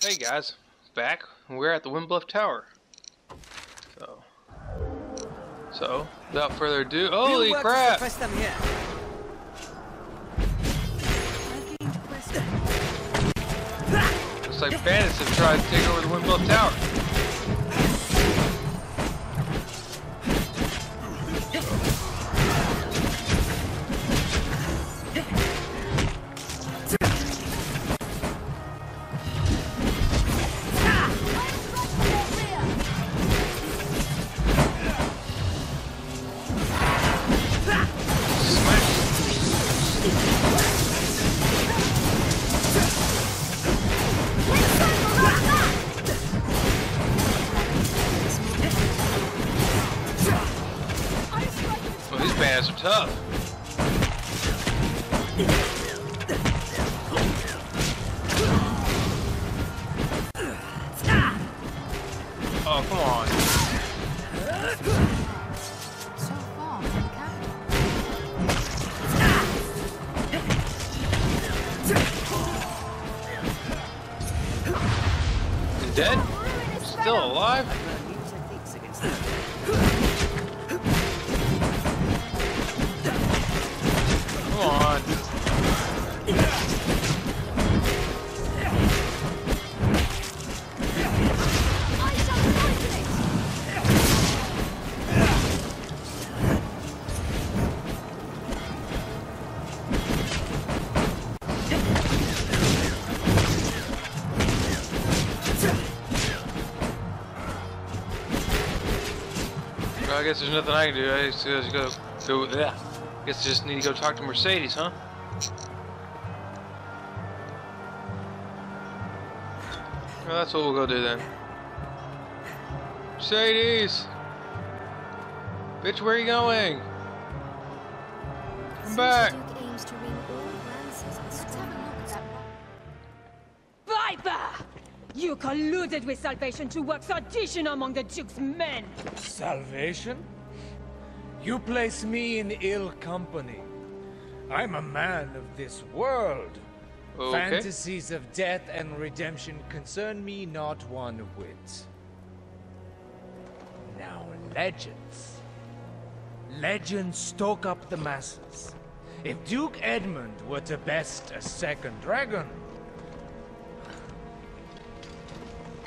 Hey guys, back. We're at the Windbluff Tower. So, so without further ado, holy crap! Looks like bandits have tried to take over the Windbluff Tower. Dead? Still alive? Guess there's nothing I can do. I just, just go, go, yeah. Guess I just need to go talk to Mercedes, huh? Well, that's what we'll go do then. Mercedes! Bitch, where are you going? Come back! Colluded with Salvation to work sedition among the Duke's men! Salvation? You place me in ill company. I'm a man of this world. Okay. Fantasies of death and redemption concern me not one whit. Now, legends. Legends stoke up the masses. If Duke Edmund were to best a second dragon,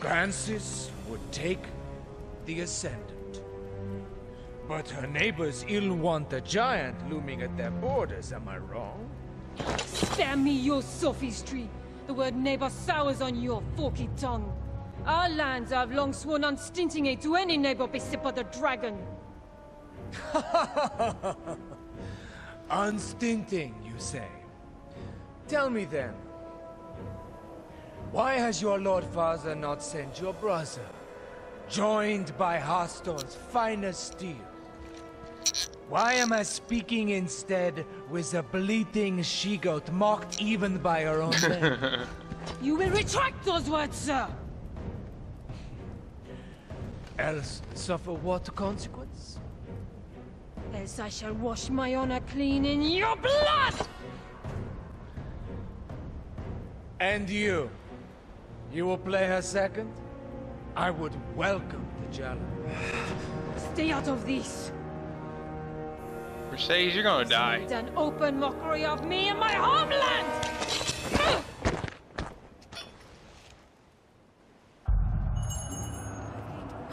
Gransys would take the Ascendant. But her neighbors ill want a giant looming at their borders, am I wrong? Spare me your sophistry! The word neighbor sours on your forky tongue. Our lands have long sworn unstinting aid to any neighbor beset by the dragon. Unstinting, you say? Tell me then, why has your Lord Father not sent your brother, joined by Hearthstone's finest steel? Why am I speaking instead with a bleating she-goat mocked even by her own men? You will retract those words, sir! Else suffer what consequence? Else I shall wash my honor clean in your blood! And you? You will play her second? I would welcome the challenge. Stay out of this! Mercedes, you're gonna die. It's an open mockery of me and my homeland!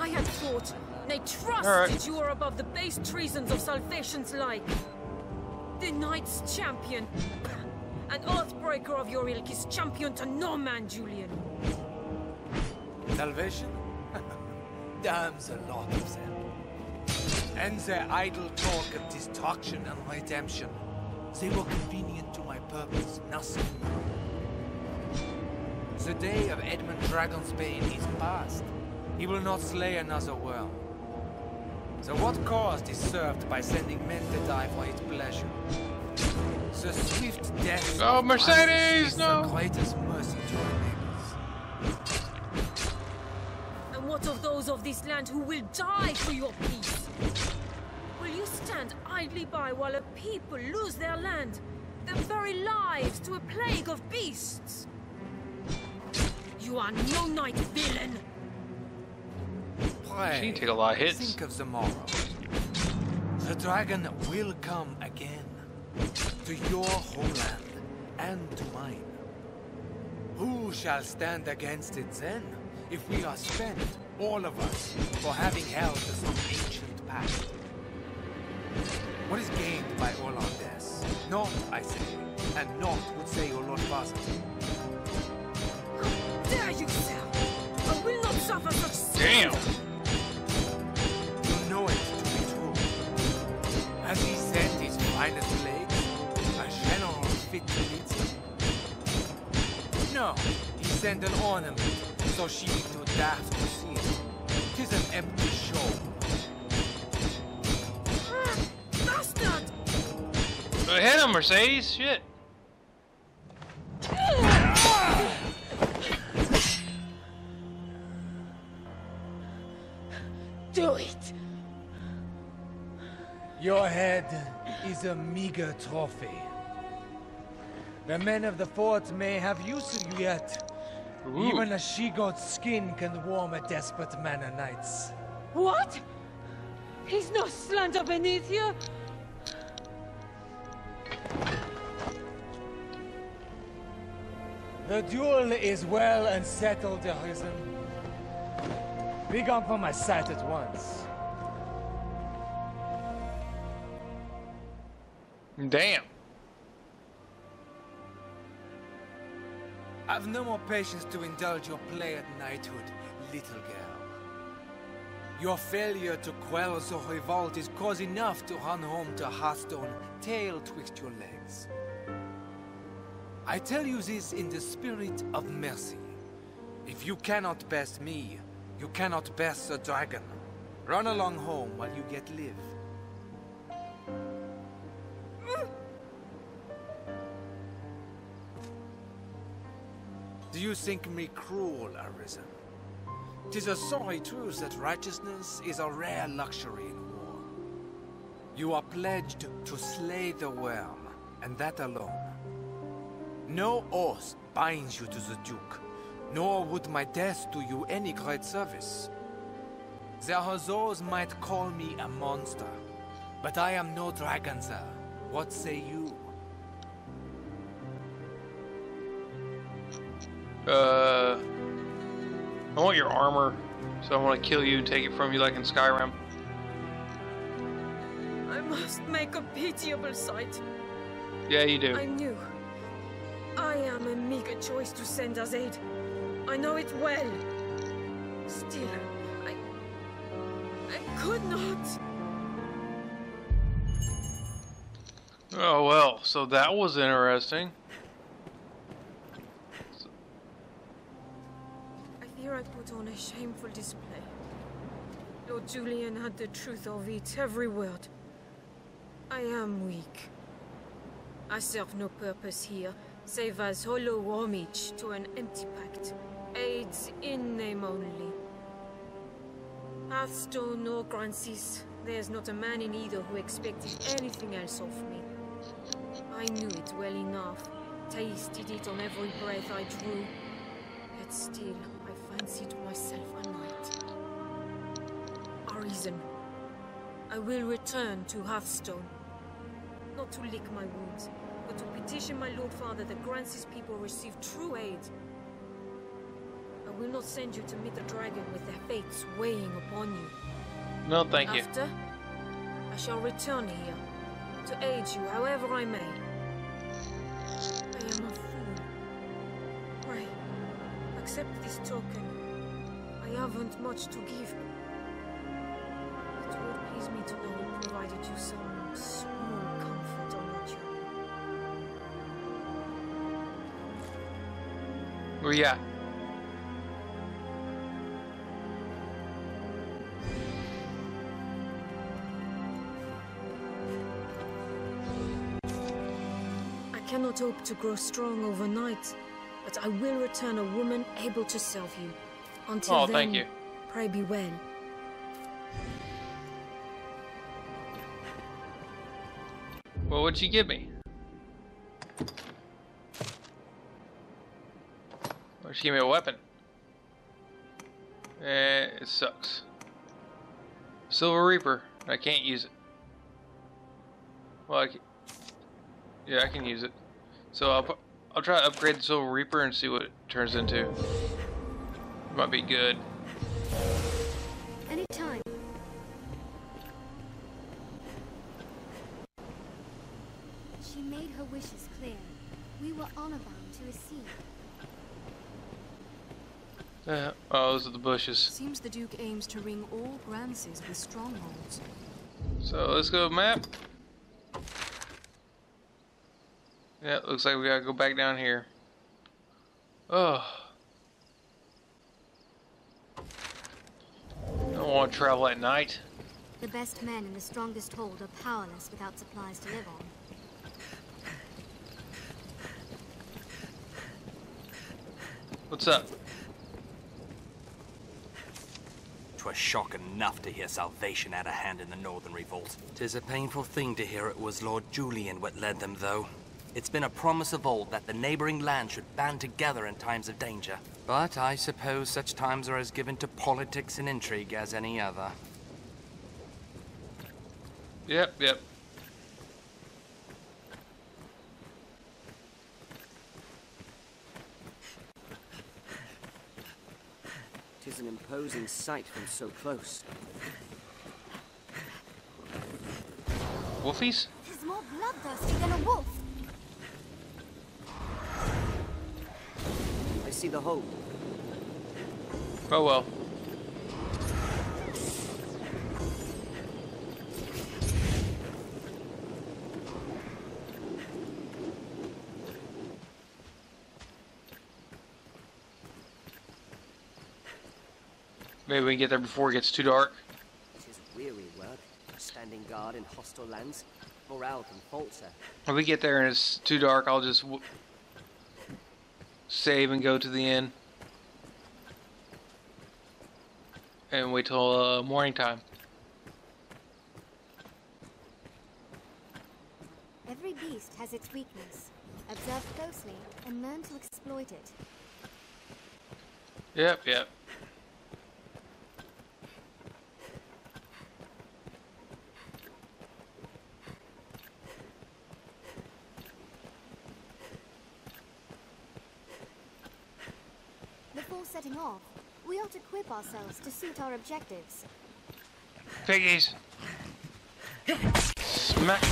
I had thought, nay trusted that you are above the base treasons of Salvation's like. The Knight's champion. An oathbreaker of your ilk is champion to no man, Julian. Salvation? Damns a lot of them. And their idle talk of destruction and redemption. They were convenient to my purpose, nothing more. The day of Edmund Dragonsbane is past. He will not slay another world. So what cause is served by sending men to die for his pleasure? The swift death Oh, of Mercedes, no! Of those of this land who will die for your peace? Will you stand idly by while a people lose their land, their very lives to a plague of beasts? You are no knight, villain! Pray, She can take a lot of hits. think of the morrow. The dragon will come again. To your homeland and to mine. Who shall stand against it then? If we are spent, all of us, for having held to some ancient pact. What is gained by all our deaths? Naught, I say, and naught would say your Lord Father. Dare you, sir! I will not suffer such! Damn! You know it to be true. Has he sent his finest legs? A general fit to lead them? No, he sent an ornament, so she be too daft to see it. Tis an empty show. Ah, Bastard! Uh, Hit him, Mercedes! Shit! Do it! Your head is a meager trophy. The men of the fort may have use of you yet. Ooh. Even a she-goat's skin can warm a desperate man of nights. What? He's no slander beneath you? The duel is well and settled, Arisen. Be gone from my sight at once. Damn! I've no more patience to indulge your play at knighthood, little girl. Your failure to quell the revolt is cause enough to run home to Hearthstone, tail twixt your legs. I tell you this in the spirit of mercy. If you cannot best me, you cannot best the dragon. Run along home while you yet live. Do you think me cruel, Arisen? Tis a sorry truth that righteousness is a rare luxury in war. You are pledged to slay the worm, and that alone. No oath binds you to the Duke, nor would my death do you any great service. There are those might call me a monster, but I am no dragon, sir. What say you? Uh, I want your armor, so I want to kill you and take it from you like in Skyrim. I must make a pitiable sight. Yeah, you do. I knew. I am a meager choice to send as aid. I know it well. Still, I... I could not. Oh well, so that was interesting. I put on a shameful display. Lord Julian had the truth of it, every word. I am weak. I serve no purpose here, save as hollow homage to an empty pact. Aids in name only. Hearthstone or Gransys, there's not a man in either who expected anything else of me. I knew it well enough, tasted it on every breath I drew. Yet still, I fancied myself a knight. Arisen. I will return to Hearthstone. Not to lick my wounds, but to petition my Lord Father that grants his people receive true aid. I will not send you to meet the dragon with their fates weighing upon you. No, thank you. After, I shall return here to aid you however I may. I am a fool. Pray, accept this token. I haven't much to give. It would please me to know it provided you some small comfort on your journey. Where you at? I cannot hope to grow strong overnight, but I will return a woman able to serve you. Until Oh, then, thank you. pray be well. What would you give me? Or she give me a weapon? Eh, it sucks. Silver Reaper. I can't use it. Well, I can, yeah, I can use it. So I'll I'll try to upgrade the Silver Reaper and see what it turns into. Might be good. Anytime. She made her wishes clear. We were honor bound to receive. Uh, oh, those are the bushes. Seems the Duke aims to ring all Gransys with strongholds. So let's go map. Yeah, looks like we gotta go back down here. Oh. Don't want to travel at night. The best men in the strongest hold are powerless without supplies to live on. What's up? 'Twas shock enough to hear salvation had a hand in the Northern Revolt. 'Tis a painful thing to hear it was Lord Julian what led them, though. It's been a promise of old that the neighboring lands should band together in times of danger. But I suppose such times are as given to politics and intrigue as any other. Yep, yep. Tis an imposing sight from so close. Wolfies? Tis more bloodthirsty than a wolf. See the hope. Oh well. Maybe we can get there before it gets too dark. Tis weary work, standing guard in hostile lands. Morale can falter. If we get there and it's too dark, I'll just save and go to the inn. And wait till uh, morning time. Every beast has its weakness. Observe closely and learn to exploit it. Yep, yep. Before setting off, we ought to equip ourselves to suit our objectives. Piggies. Smack.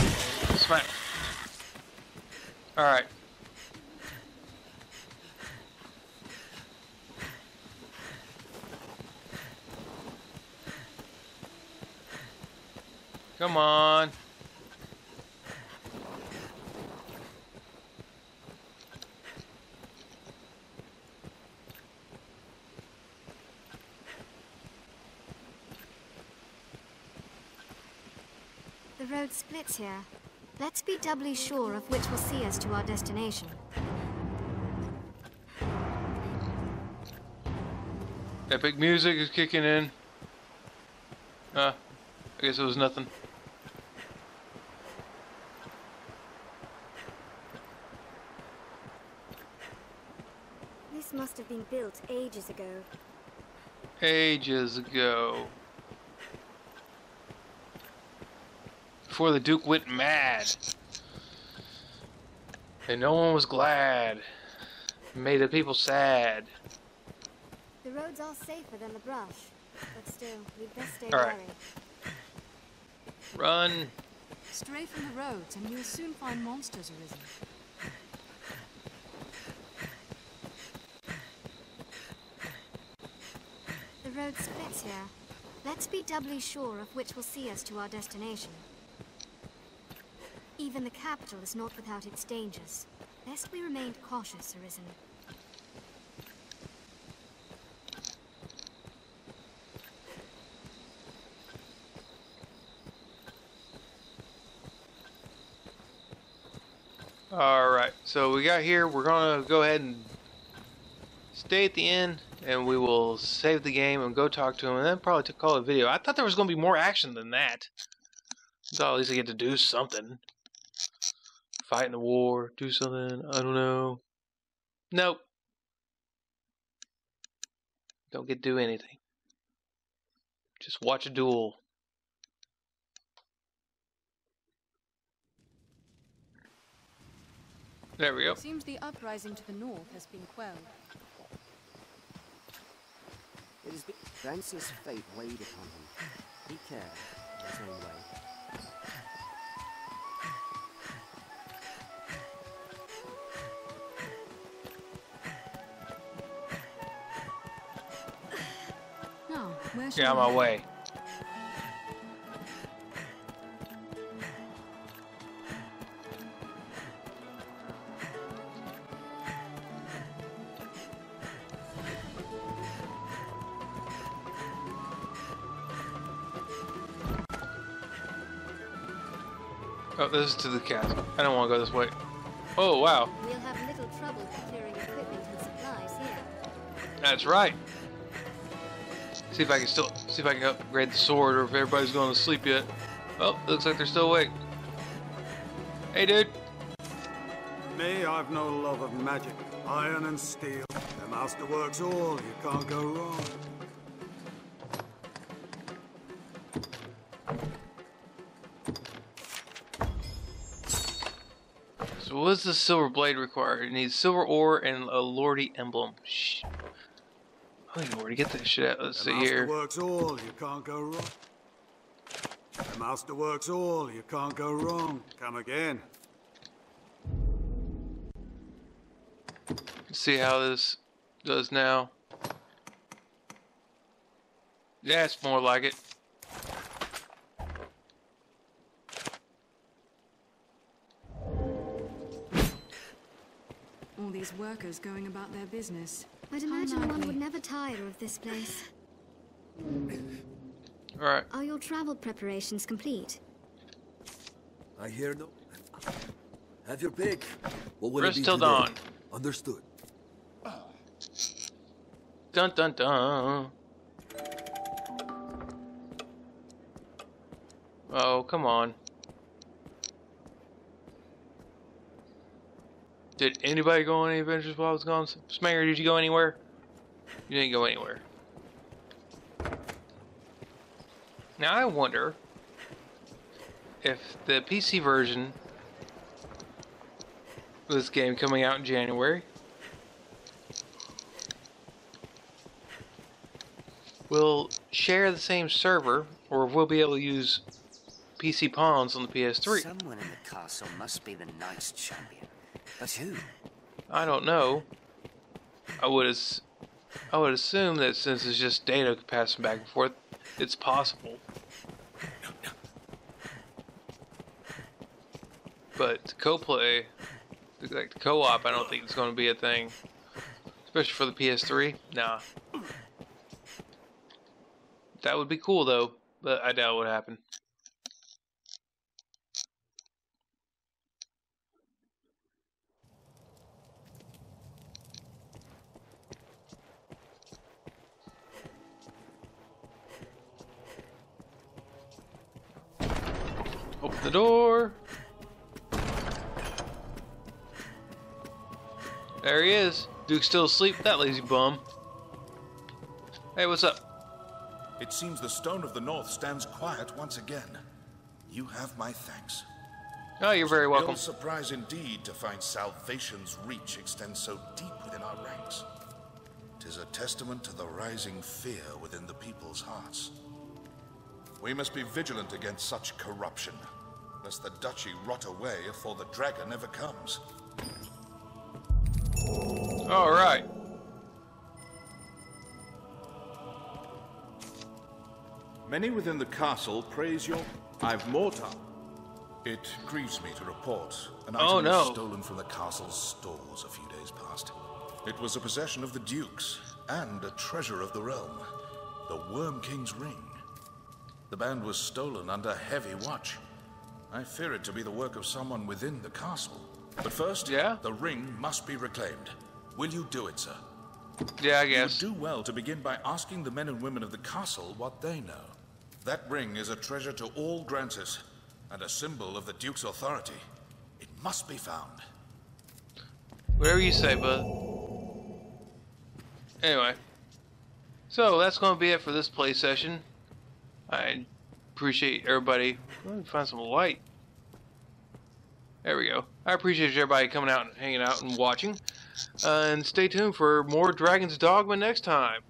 Smack. Alright. Come on. The road splits here. Let's be doubly sure of which will see us to our destination. Epic music is kicking in. Uh, I guess it was nothing. This must have been built ages ago. Ages ago. Before the Duke went mad. And no one was glad. It Made the people sad. The roads all safer than the brush, but still, we'd best stay All right. wary. Run. Stray from the roads and you'll soon find monsters arisen. The road splits here. Let's be doubly sure of which will see us to our destination. Even the capital is not without its dangers. Best we remained cautious, Arisen. Alright, so we got here. We're going to go ahead and stay at the inn. And we will save the game and go talk to him. And then probably call it a video. I thought there was going to be more action than that. Thought at least I get to do something. Fight in the war. Do something. I don't know. Nope. Don't get to do anything. Just watch a duel. There we go. Seems the uprising to the north has been quelled. It has been Gransys' fate weighed upon him. He cared in his own way. Get out of my way. Oh, this is to the castle. I don't want to go this way. Oh, wow. We'll have little See if I can still see if I can upgrade the sword or if everybody's going to sleep yet. Oh, looks like they're still awake. Hey, dude. Me, I've no love of magic. Iron and steel. The master works all, you can't go wrong. So what does the silver blade require? It needs silver ore and a lordy emblem. Shh. I don't even know where to get this shit at. Let's The see master here. works all, you can't go wrong. The master works all, you can't go wrong. Come again. see how this does now. Yeah, it's more like it. All these workers going about their business. I'd imagine one lively. would never tire of this place. Alright. Are your travel preparations complete? I hear no. Have your pick. What will Rest it be till today? dawn. Understood. Dun dun dun. Oh, come on. Did anybody go on any adventures while I was gone? Smanger, did you go anywhere? You didn't go anywhere. Now I wonder if the PC version of this game coming out in January will share the same server, or we'll be able to use PC pawns on the PS3. Someone in the castle must be the champion. But who? I don't know. I would as I would assume that since it's just data passing back and forth, it's possible. But co-play, like co-op, I don't think it's going to be a thing, especially for the PS3. Nah. That would be cool though, but I doubt it would happen. The door. There he is. Duke's still asleep. That lazy bum. Hey, what's up? It seems the Stone of the North stands quiet once again. You have my thanks. Oh, you're very welcome. Ill surprise indeed to find salvation's reach extends so deep within our ranks. Tis a testament to the rising fear within the people's hearts. We must be vigilant against such corruption, lest the duchy rot away afore the dragon ever comes. All right. Many within the castle praise your... I've mortar. It grieves me to report. An oh, item Oh, no. was stolen from the castle's stores a few days past. It was a possession of the Duke's and a treasure of the realm. The Wyrmking's ring. The band was stolen under heavy watch. I fear it to be the work of someone within the castle. But first, Yeah? the ring must be reclaimed. Will you do it, sir? Yeah, I guess. You would do well to begin by asking the men and women of the castle what they know. That ring is a treasure to all Gransys, and a symbol of the Duke's authority. It must be found. Whatever you say, bud. Anyway. So, that's going to be it for this play session. I appreciate everybody. Let me find some light. There we go. I appreciate everybody coming out and hanging out and watching. Uh, and stay tuned for more Dragon's Dogma next time.